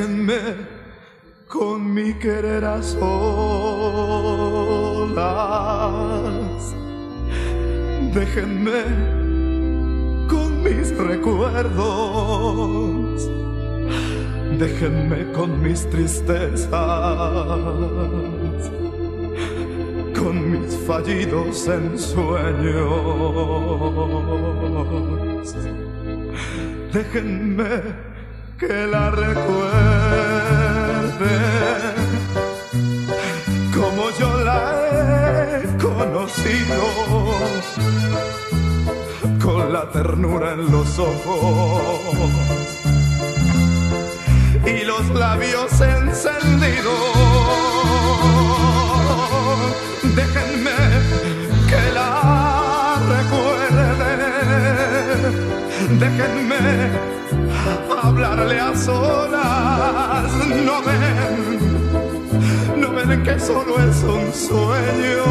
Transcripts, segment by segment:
Déjenme con mi querer a solas. Déjenme con mis recuerdos. Déjenme con mis tristezas, con mis fallidos ensueños. Déjenme que la recuerde como yo la he conocido, con la ternura en los ojos y los labios encendidos. Déjenme que la recuerde, déjenme hablarle a solas. No ven, no ven que solo es un sueño.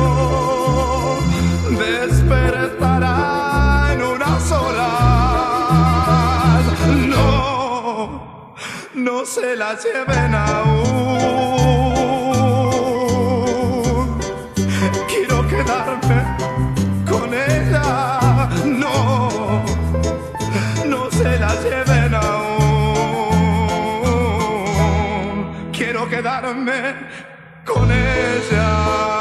Despertará en una sola. No, no se la lleven aún. Quiero quedarme con ella.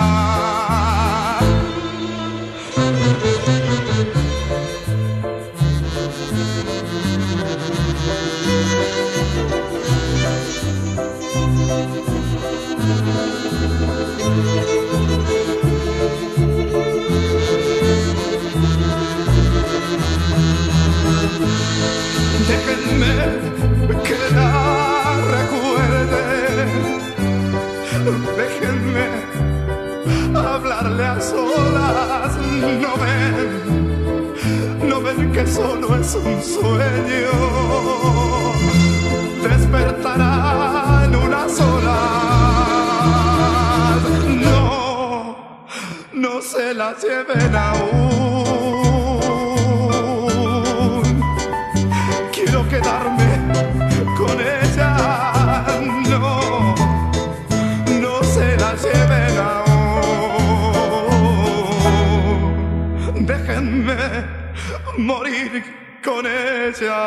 Déjenme que Déjenme hablarle a solas. No ven, no ven que solo es un sueño. Despertará en una sola. No, no se la lleven aún. Morir con ella.